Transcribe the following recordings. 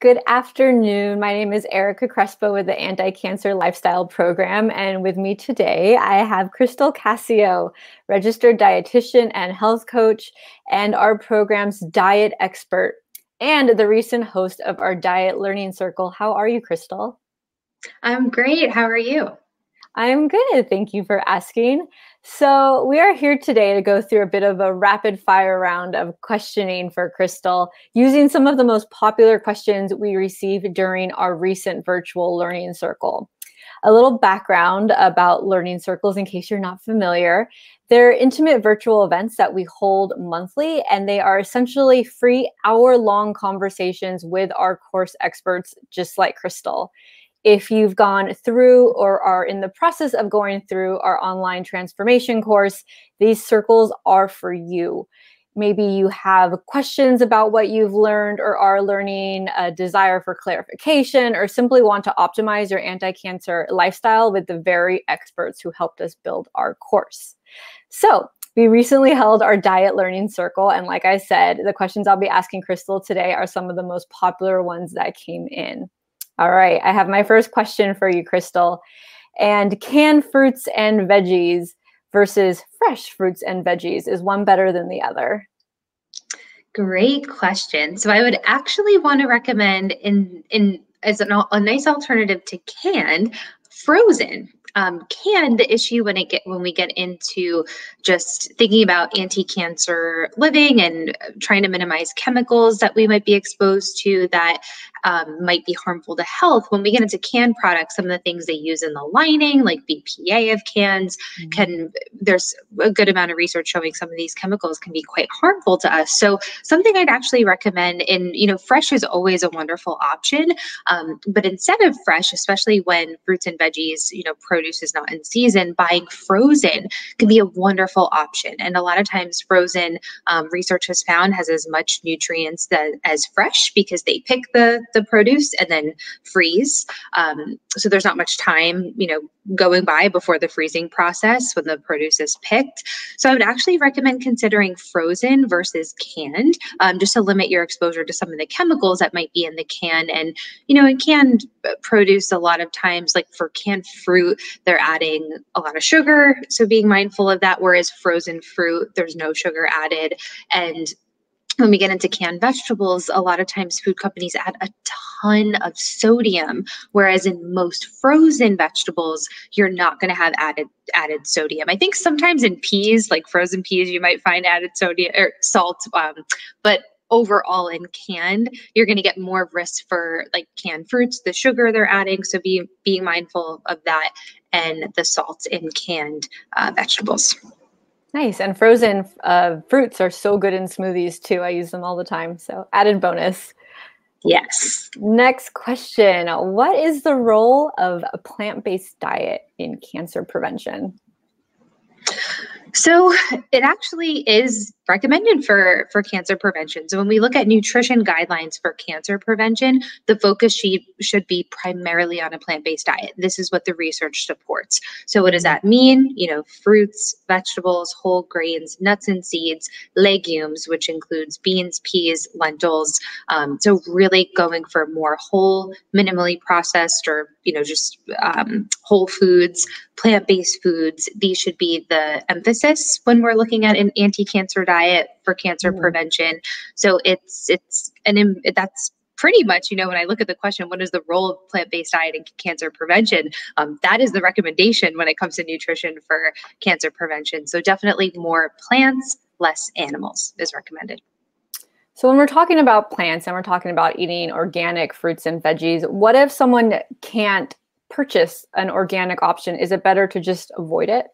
Good afternoon. My name is Erica Crespo with the Anti Cancer Lifestyle Program. And with me today, I have Crystal Cascio, registered dietitian and health coach, and our program's diet expert, and the recent host of our Diet Learning Circle. How are you, Crystal? I'm great. How are you? I'm good. Thank you for asking. So, we are here today to go through a bit of a rapid fire round of questioning for Crystal using some of the most popular questions we received during our recent virtual learning circle. A little background about learning circles in case you're not familiar. They're intimate virtual events that we hold monthly, and they are essentially free hour long conversations with our course experts, just like Crystal. If you've gone through or are in the process of going through our online transformation course, these circles are for you. Maybe you have questions about what you've learned or are learning, a desire for clarification, or simply want to optimize your anti cancer lifestyle with the very experts who helped us build our course. So, we recently held our diet learning circle. And like I said, the questions I'll be asking Crystal today are some of the most popular ones that came in. All right, I have my first question for you, Crystal. And canned fruits and veggies versus fresh fruits and veggies, is one better than the other? Great question. So I would actually want to recommend in in as an, a nice alternative to canned frozen um, can the issue when it get when we get into just thinking about anti-cancer living and trying to minimize chemicals that we might be exposed to that um, might be harmful to health. When we get into canned products, some of the things they use in the lining, like BPA of cans, mm-hmm. can there's a good amount of research showing some of these chemicals can be quite harmful to us. So something I'd actually recommend in you know fresh is always a wonderful option, um, but instead of fresh, especially when fruits and veggies you know produce is not in season, buying frozen can be a wonderful option. And a lot of times, frozen um, research has found has as much nutrients that, as fresh because they pick the the produce and then freeze. Um, so there's not much time, you know, going by before the freezing process when the produce is picked. So I would actually recommend considering frozen versus canned, um, just to limit your exposure to some of the chemicals that might be in the can. And you know, in canned uh, produce, a lot of times, like for canned fruit, they're adding a lot of sugar. So being mindful of that. Whereas frozen fruit, there's no sugar added, and when we get into canned vegetables, a lot of times food companies add a ton of sodium, whereas in most frozen vegetables, you're not going to have added added sodium. I think sometimes in peas, like frozen peas, you might find added sodium or salt, um, but overall in canned, you're going to get more risk for like canned fruits, the sugar they're adding. So be being mindful of that and the salt in canned uh, vegetables. Nice. And frozen uh, fruits are so good in smoothies too. I use them all the time. So added bonus. Yes. Next question What is the role of a plant based diet in cancer prevention? So it actually is recommended for for cancer prevention. So when we look at nutrition guidelines for cancer prevention, the focus should, should be primarily on a plant-based diet. This is what the research supports. So what does that mean? You know, fruits, vegetables, whole grains, nuts and seeds, legumes, which includes beans, peas, lentils. Um, so really going for more whole, minimally processed or you know just um, whole foods plant-based foods these should be the emphasis when we're looking at an anti-cancer diet for cancer mm. prevention so it's it's and that's pretty much, you know, when I look at the question, what is the role of plant based diet in cancer prevention? Um, that is the recommendation when it comes to nutrition for cancer prevention. So definitely more plants, less animals is recommended. So, when we're talking about plants and we're talking about eating organic fruits and veggies, what if someone can't purchase an organic option? Is it better to just avoid it?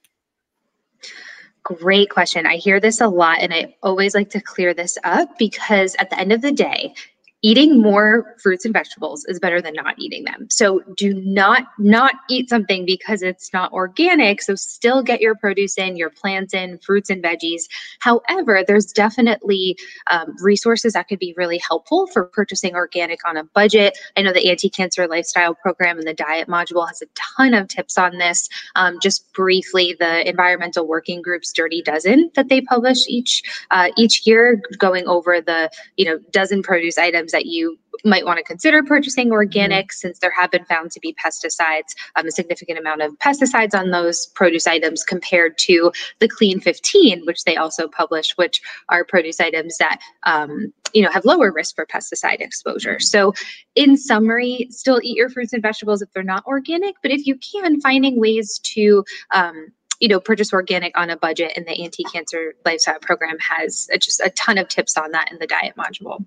Great question. I hear this a lot, and I always like to clear this up because at the end of the day, eating more fruits and vegetables is better than not eating them. So do not not eat something because it's not organic. So still get your produce in, your plants in, fruits and veggies. However, there's definitely um, resources that could be really helpful for purchasing organic on a budget. I know the anti-cancer lifestyle program and the diet module has a ton of tips on this. Um, just briefly, the environmental working group's Dirty Dozen that they publish each uh, each year, going over the you know dozen produce items items that you might want to consider purchasing organic mm. since there have been found to be pesticides, um, a significant amount of pesticides on those produce items compared to the Clean 15, which they also publish, which are produce items that um, you know have lower risk for pesticide exposure. So, in summary, still eat your fruits and vegetables if they're not organic, but if you can, finding ways to um, you know, purchase organic on a budget, and the anti-cancer lifestyle program has just a ton of tips on that in the diet module.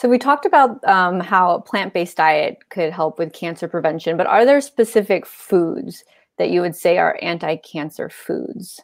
So we talked about um, how a plant-based diet could help with cancer prevention, but are there specific foods that you would say are anti-cancer foods?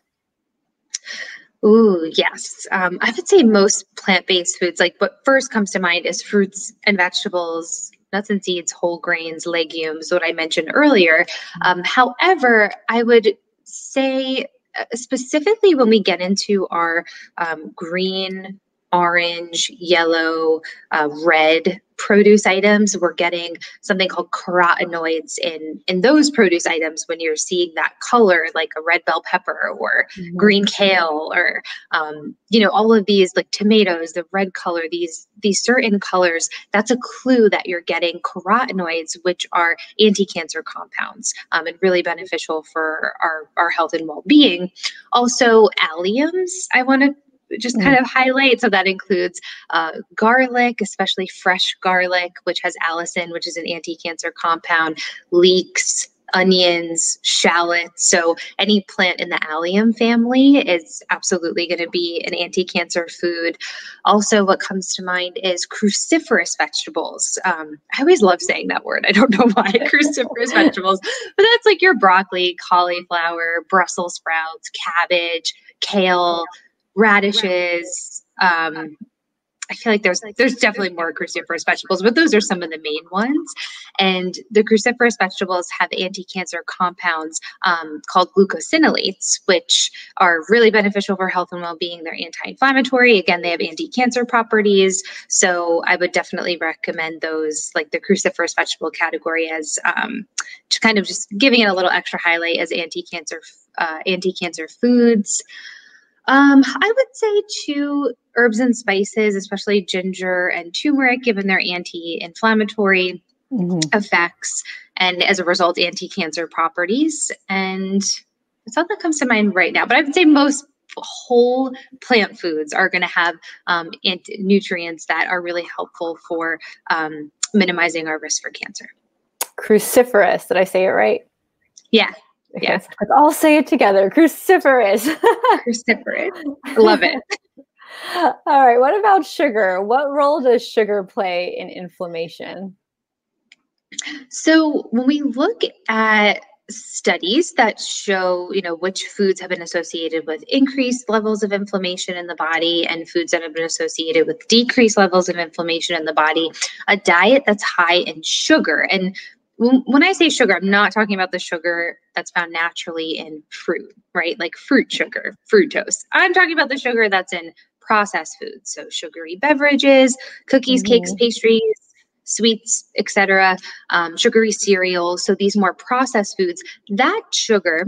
Ooh, yes. Um, I would say most plant-based foods, like what first comes to mind is fruits and vegetables, nuts and seeds, whole grains, legumes, what I mentioned earlier. Um, however, I would say uh, specifically when we get into our um, green orange, yellow, uh, red produce items. We're getting something called carotenoids in in those produce items when you're seeing that color, like a red bell pepper or mm-hmm. green kale, or um, you know all of these like tomatoes, the red color, these these certain colors. That's a clue that you're getting carotenoids, which are anti-cancer compounds um, and really beneficial for our our health and well-being. Also, alliums. I want to just kind mm. of highlight. So that includes uh, garlic, especially fresh garlic, which has allicin, which is an anti-cancer compound, leeks, onions, shallots. So any plant in the allium family is absolutely going to be an anti-cancer food. Also, what comes to mind is cruciferous vegetables. Um, I always love saying that word. I don't know why cruciferous vegetables, but that's like your broccoli, cauliflower, Brussels sprouts, cabbage, kale radishes. Um, I feel like there's there's definitely more cruciferous vegetables, but those are some of the main ones. And the cruciferous vegetables have anti-cancer compounds um, called glucosinolates, which are really beneficial for health and well-being. They're anti-inflammatory. Again, they have anti-cancer properties. So I would definitely recommend those, like the cruciferous vegetable category, as um, just kind of just giving it a little extra highlight as anti-cancer uh, anti-cancer foods. Um, I would say two herbs and spices, especially ginger and turmeric, given their anti-inflammatory mm-hmm. effects and as a result, anti-cancer properties. And it's all that comes to mind right now. But I would say most whole plant foods are going to have um, nutrients that are really helpful for um, minimizing our risk for cancer. Cruciferous, did I say it right? Yeah, Yes. Let's all say it together. Cruciferous. Cruciferous. Love it. All right. What about sugar? What role does sugar play in inflammation? So when we look at studies that show you know which foods have been associated with increased levels of inflammation in the body and foods that have been associated with decreased levels of inflammation in the body a diet that's high in sugar and when I say sugar, I'm not talking about the sugar that's found naturally in fruit, right? Like fruit sugar, fructose. I'm talking about the sugar that's in processed foods, so sugary beverages, cookies, mm-hmm. cakes, pastries, sweets, etc., um, sugary cereals. So these more processed foods, that sugar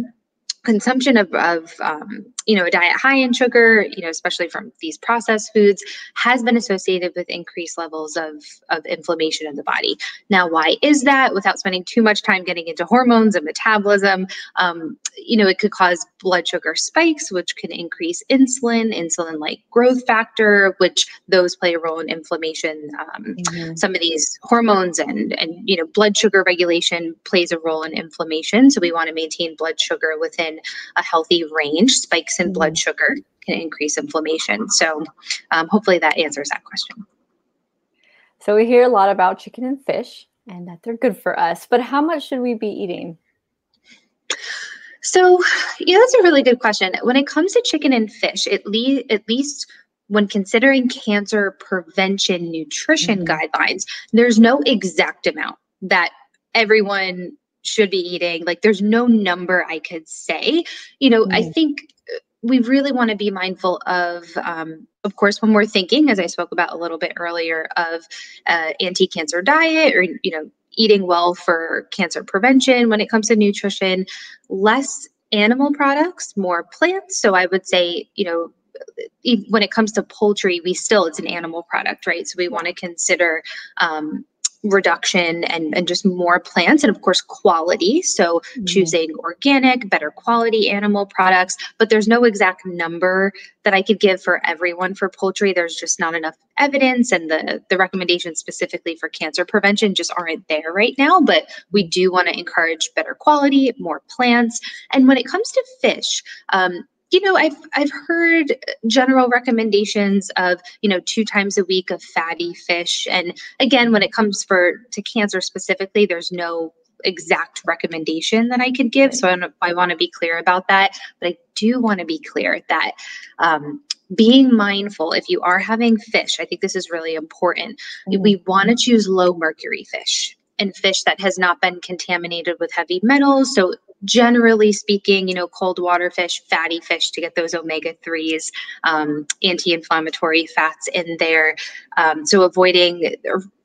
consumption of, of um, you know a diet high in sugar you know especially from these processed foods has been associated with increased levels of, of inflammation in the body. Now why is that? Without spending too much time getting into hormones and metabolism um, you know it could cause blood sugar spikes which can increase insulin insulin like growth factor which those play a role in inflammation um, mm-hmm. some of these hormones and and you know blood sugar regulation plays a role in inflammation. So we want to maintain blood sugar within a healthy range. Spikes in blood mm-hmm. sugar can increase inflammation. So um, hopefully that answers that question. So we hear a lot about chicken and fish and that they're good for us, but how much should we be eating? So, yeah, that's a really good question. When it comes to chicken and fish, at least at least when considering cancer prevention nutrition mm-hmm. guidelines, there's no exact amount that everyone should be eating. Like there's no number I could say. You know, mm. I think uh, we really want to be mindful of, um, of course, when we're thinking, as I spoke about a little bit earlier, of uh, anti-cancer diet or you know eating well for cancer prevention. When it comes to nutrition, less animal products, more plants. So I would say, you know, when it comes to poultry, we still, it's an animal product, right? So we want to consider um, reduction and, and just more plants and of course quality. So mm-hmm. choosing organic better quality animal products but there's no exact number that i could give for everyone for poultry. There's just not enough evidence and the the recommendations specifically for cancer prevention just aren't there right now but we do want to encourage better quality more plants. And when it comes to fish um, you know i've i've heard general recommendations of you know two times a week of fatty fish. And again when it comes for to cancer specifically there's no exact recommendation that i could give. So i, I want to be clear about that. But i do want to be clear that um, being mindful if you are having fish i think this is really important. Mm-hmm. we want to choose low mercury fish and fish that has not been contaminated with heavy metals. So generally speaking, you know, cold water fish, fatty fish to get those omega 3s, um, anti inflammatory fats in there. Um, so avoiding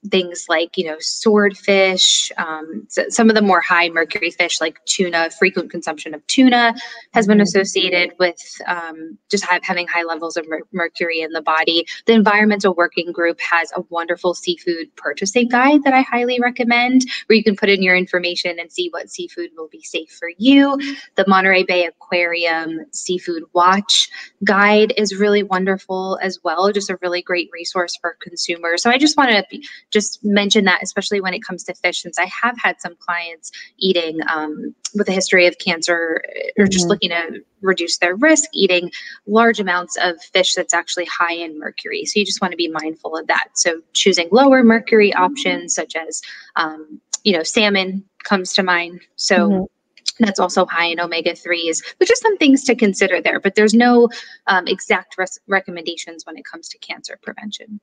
things like you know swordfish um, so some of the more high mercury fish like tuna frequent consumption of tuna has been mm-hmm. associated with um, just have, having high levels of mer- mercury in the body. The environmental working group has a wonderful seafood purchasing guide that i highly recommend where you can put in your information and see what seafood will be safe for you. The monterey bay aquarium seafood watch guide is really wonderful as well just a really great resource for consumers. So i just want to just mention that, especially when it comes to fish, since I have had some clients eating um, with a history of cancer or just mm-hmm. looking to reduce their risk, eating large amounts of fish that's actually high in mercury. So you just want to be mindful of that. So choosing lower mercury options, such as, um, you know, salmon comes to mind. So mm-hmm that's also high in omega 3s, which are some things to consider there, but there's no um, exact res- recommendations when it comes to cancer prevention.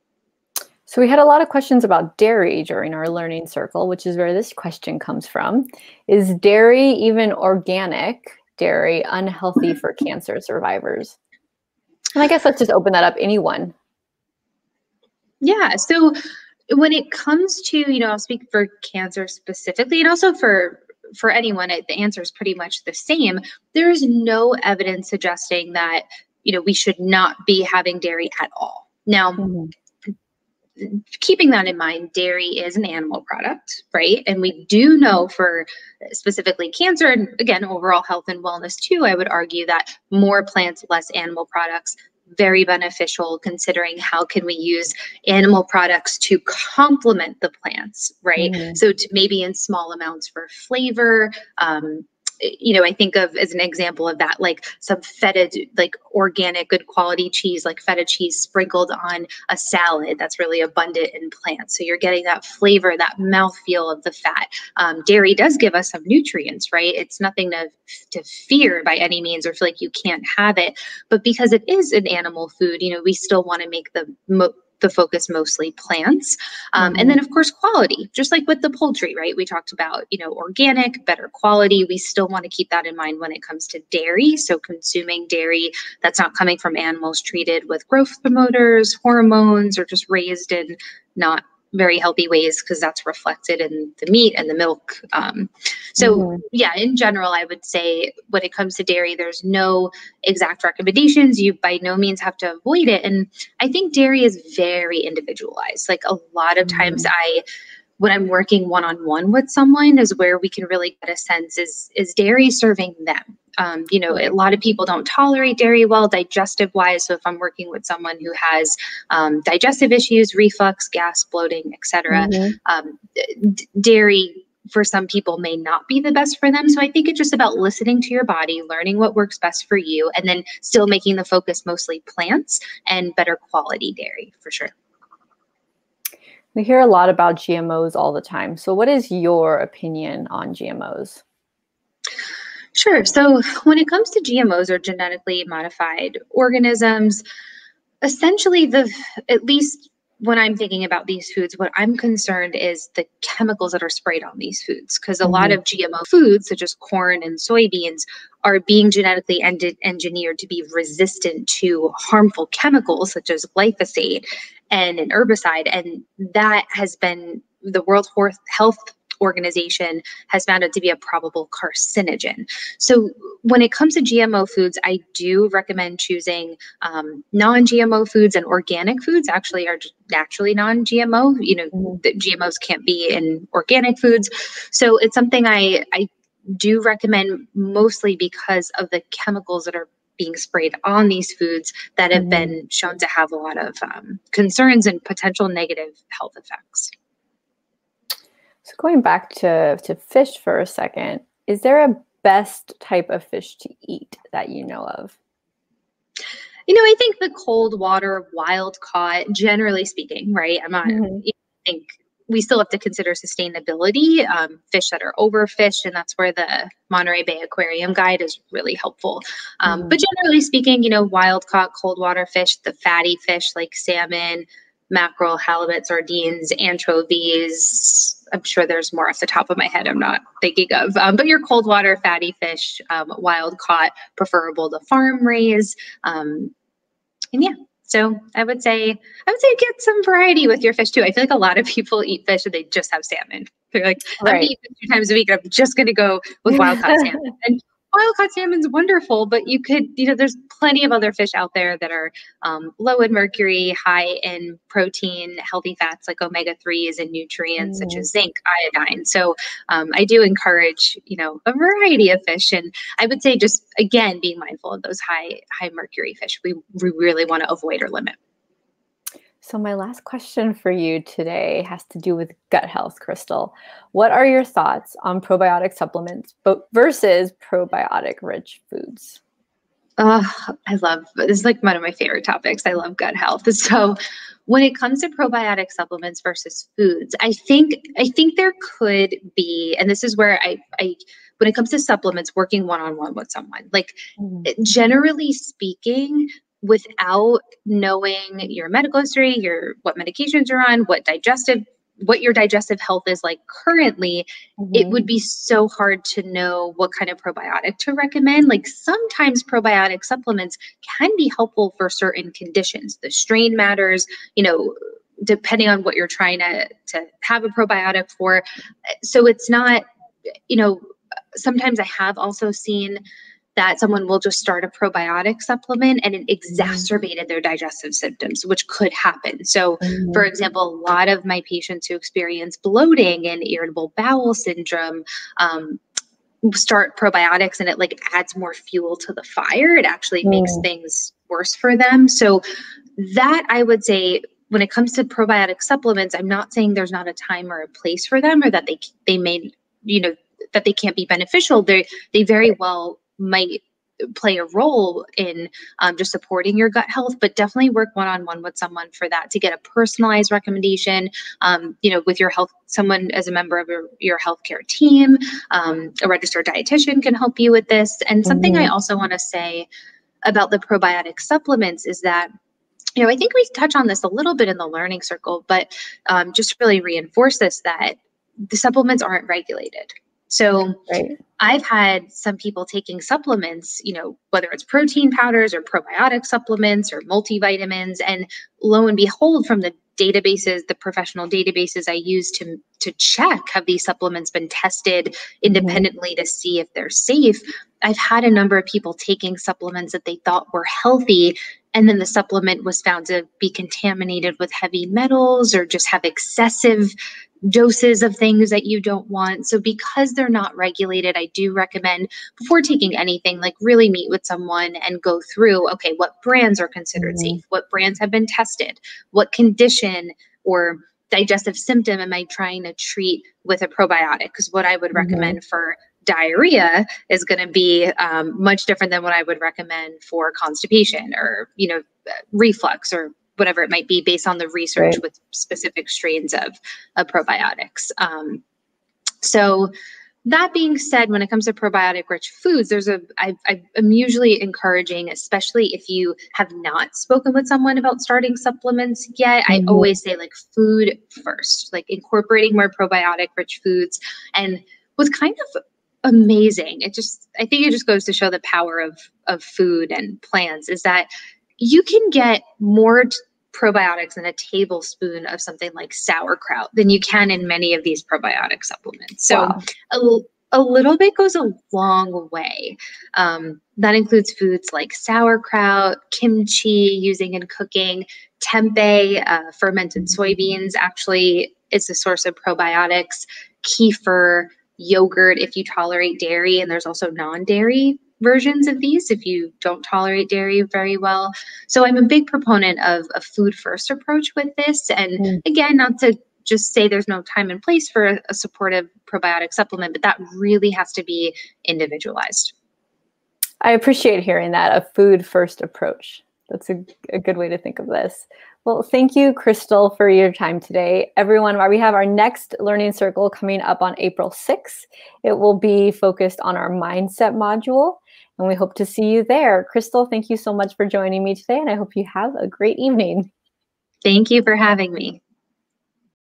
So we had a lot of questions about dairy during our learning circle, which is where this question comes from. Is dairy, even organic dairy, unhealthy for cancer survivors? And I guess let's just open that up. Anyone? Yeah. So when it comes to, you know, I'll speak for cancer specifically and also for for anyone, the answer is pretty much the same. There is no evidence suggesting that, you know, we should not be having dairy at all. Now, mm-hmm keeping that in mind, dairy is an animal product, right? And we do know for specifically cancer and again, overall health and wellness too, I would argue that more plants, less animal products very beneficial considering how can we use animal products to complement the plants right mm-hmm. so to maybe in small amounts for flavor um, you know, I think of as an example of that, like some feta, like organic, good quality cheese, like feta cheese sprinkled on a salad that's really abundant in plants. So you're getting that flavor, that mouth feel of the fat. Um, dairy does give us some nutrients, right? It's nothing to, to fear by any means or feel like you can't have it. But because it is an animal food, you know, we still want to make the mo- the focus mostly plants. Um, mm-hmm. And then, of course, quality, just like with the poultry, right? We talked about, you know, organic, better quality. We still want to keep that in mind when it comes to dairy. So, consuming dairy that's not coming from animals treated with growth promoters, hormones, or just raised in not very healthy ways because that's reflected in the meat and the milk. Um, so, mm-hmm. yeah, in general, I would say when it comes to dairy, there's no exact recommendations. You by no means have to avoid it. And I think dairy is very individualized. Like a lot of times, mm-hmm. I when I'm working one on one with someone is where we can really get a sense is is dairy serving them um, you know, a lot of people don't tolerate dairy well, digestive wise. So if I'm working with someone who has um, digestive issues, reflux, gas, bloating, etc., mm-hmm. um, d- dairy for some people may not be the best for them. So I think it's just about listening to your body, learning what works best for you, and then still making the focus mostly plants and better quality dairy for sure. We hear a lot about GMOs all the time. So, what is your opinion on GMOs? Sure. So when it comes to GMOs or genetically modified organisms, essentially the at least when I'm thinking about these foods, what I'm concerned is the chemicals that are sprayed on these foods. Because a mm-hmm. lot of GMO foods, such as corn and soybeans, are being genetically en- engineered to be resistant to harmful chemicals such as glyphosate and an herbicide. And that has been the World Health organization has found it to be a probable carcinogen. So when it comes to GMO foods, I do recommend choosing um, non-GMO foods and organic foods. Actually, are naturally non-GMO. You know, mm-hmm. the GMOs can't be in organic foods, so it's something I I do recommend mostly because of the chemicals that are being sprayed on these foods that have mm-hmm. been shown to have a lot of um, concerns and potential negative health effects. So going back to, to fish for a second, is there a best type of fish to eat that you know of? You know, I think the cold water, wild caught, generally speaking, right? I'm not, mm-hmm. I think we still have to consider sustainability, um, fish that are overfished, and that's where the Monterey Bay Aquarium Guide is really helpful. Um, mm-hmm. But generally speaking, you know, wild caught, cold water fish, the fatty fish like salmon, mackerel, halibut, sardines, anchovies. I'm sure there's more off the top of my head I'm not thinking of. Um, but your cold water fatty fish, um, wild caught, preferable to farm raise. Um, and yeah, so I would say I would say get some variety with your fish too. I feel like a lot of people eat fish and they just have salmon. They're like, right. I'm eating two times a week. I'm just going to go with wild caught salmon. And wild caught salmon's wonderful, but you could, you know, there's plenty of other fish out there that are um, low in mercury, high in protein, healthy fats like omega 3s and nutrients mm. such as zinc, iodine. So um, I do encourage, you know, a variety of fish. And I would say just, again, being mindful of those high, high mercury fish we, we really want to avoid or limit. So, my last question for you today has to do with gut health, Crystal. What are your thoughts on probiotic supplements but versus probiotic rich foods? Oh, I love this is like one of my favorite topics. I love gut health. So, when it comes to probiotic supplements versus foods, I think I think there could be, and this is where I I when it comes to supplements, working one on one with someone, like mm-hmm. generally speaking, without knowing your medical history, your what medications you're on, what digestive what your digestive health is like currently, mm-hmm. it would be so hard to know what kind of probiotic to recommend. Like sometimes probiotic supplements can be helpful for certain conditions. The strain matters, you know, depending on what you're trying to, to have a probiotic for. So it's not, you know, sometimes I have also seen that someone will just start a probiotic supplement and it mm-hmm. exacerbated their digestive symptoms, which could happen. So, mm-hmm. for example, a lot of my patients who experience bloating and irritable bowel syndrome, um, start probiotics and it like adds more fuel to the fire it actually mm. makes things worse for them so that i would say when it comes to probiotic supplements i'm not saying there's not a time or a place for them or that they they may you know that they can't be beneficial they they very well might play a role in um, just supporting your gut health but definitely work one-on-one with someone for that to get a personalized recommendation um, you know with your health someone as a member of your, your healthcare team um, a registered dietitian can help you with this and something mm-hmm. i also want to say about the probiotic supplements is that you know i think we touch on this a little bit in the learning circle but um, just really reinforce this that the supplements aren't regulated so right. I've had some people taking supplements, you know, whether it's protein powders or probiotic supplements or multivitamins, and lo and behold, from the databases, the professional databases I use to to check have these supplements been tested mm-hmm. independently mm-hmm. to see if they're safe. I've had a number of people taking supplements that they thought were healthy and then the supplement was found to be contaminated with heavy metals or just have excessive doses of things that you don't want. So, because they're not regulated, I do recommend before taking anything, like really meet with someone and go through okay, what brands are considered mm-hmm. safe? What brands have been tested? What condition or digestive symptom am I trying to treat with a probiotic? Because what I would mm-hmm. recommend for diarrhea is going to be um, much different than what I would recommend for constipation or you know reflux or whatever it might be based on the research right. with specific strains of, of probiotics. Um, so that being said, when it comes to probiotic rich foods, there's a I, I am usually encouraging, especially if you have not spoken with someone about starting supplements yet. Mm-hmm. I always say like food first, like incorporating more probiotic rich foods. And what's kind of amazing, it just I think it just goes to show the power of of food and plants is that you can get more probiotics in a tablespoon of something like sauerkraut than you can in many of these probiotic supplements. So wow. a, a little bit goes a long way. Um, that includes foods like sauerkraut, kimchi, using in cooking, tempeh, uh, fermented soybeans actually is a source of probiotics, kefir, yogurt if you tolerate dairy, and there's also non-dairy versions of these if you don't tolerate dairy very well. So I'm a big proponent of a food first approach with this. And mm. again, not to just say there's no time and place for a, a supportive probiotic supplement, but that really has to be individualized. I appreciate hearing that a food first approach. That's a, a good way to think of this. Well, thank you, Crystal, for your time today. Everyone, we have our next learning circle coming up on April 6th. It will be focused on our mindset module, and we hope to see you there. Crystal, thank you so much for joining me today, and I hope you have a great evening. Thank you for having me.